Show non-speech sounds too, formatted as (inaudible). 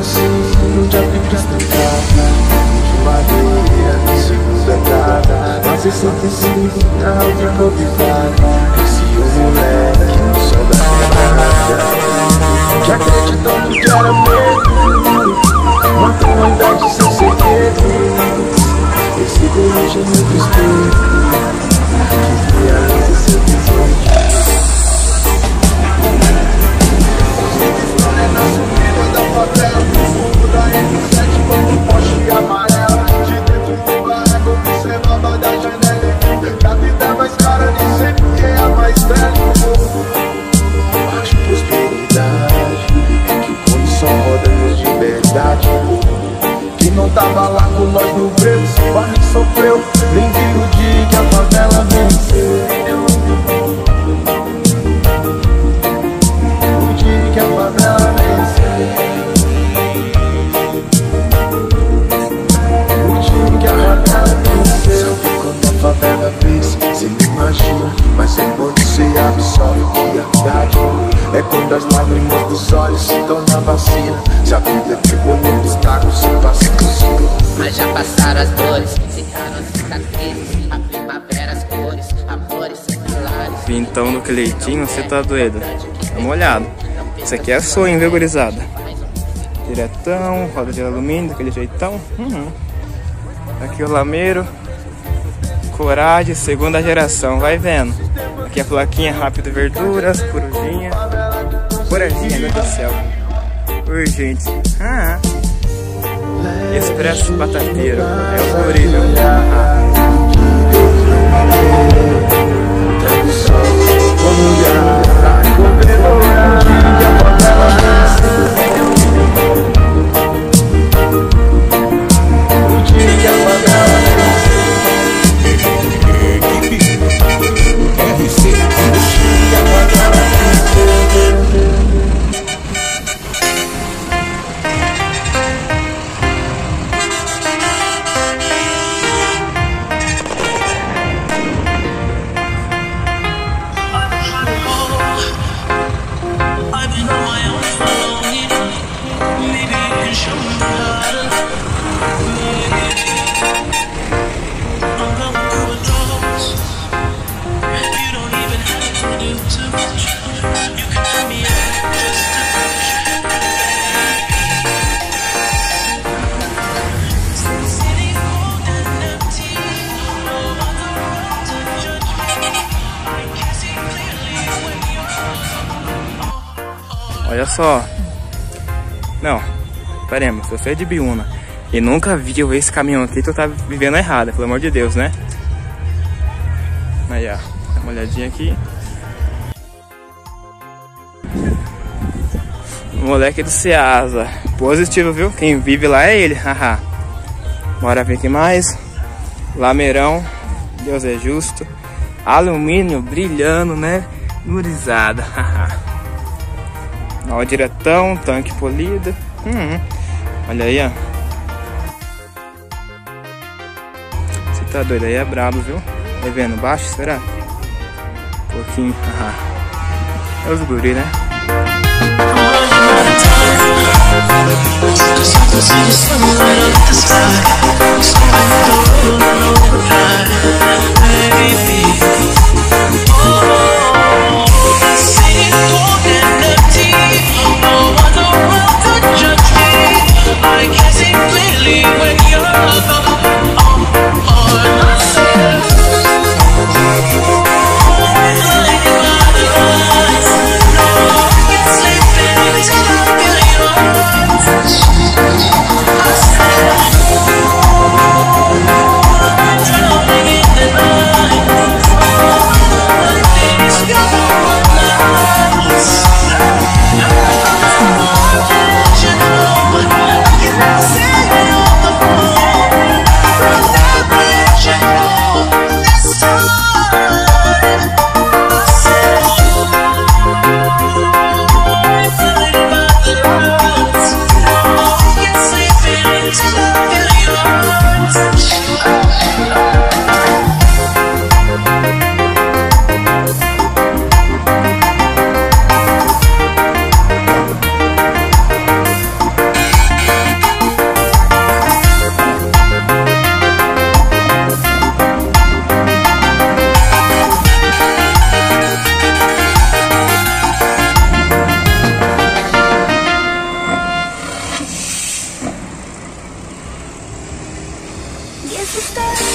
coração nasceu no dia 23 De madeira, na segunda etapa Mas esse tecido na outra cobiçada Esse o moleque no sol da estrada Que acreditou no que era medo uma idade sem segredo Esse desejo é espelho olhos se tornam vacina Se a vida é tipo um obstáculo, se passa mas já passaram as dores, ficaram as cicatrizes, a primavera, as cores, amores singulares. Vintão no Cleitinho, você tá doido? Dá uma olhada. Isso aqui é sonho, viu, gurizada? Diretão, roda de alumínio, daquele jeitão. Uhum. Aqui o lameiro. Coragem, segunda geração, vai vendo. Aqui a plaquinha rápido verduras, corujinha. Corajinha, meu Deus do céu. Urgente. Ah. Expresso Batateiro. É horrível. Olha só. Não, paremos, você é de Biúna e nunca viu esse caminhão aqui, tu tá vivendo errado, pelo amor de Deus, né? Aí, ó, dá uma olhadinha aqui. Moleque do Ceasa. Positivo, viu? Quem vive lá é ele, haha. Bora ver aqui mais. Lameirão, Deus é justo. Alumínio brilhando, né? Gurizada, (laughs) haha. Ó, diretão, tanque polido. Hum, olha aí, ó. Você tá doido aí, é brabo, viu? Tá vendo baixo, será? Um pouquinho. É os guri, né? to stay.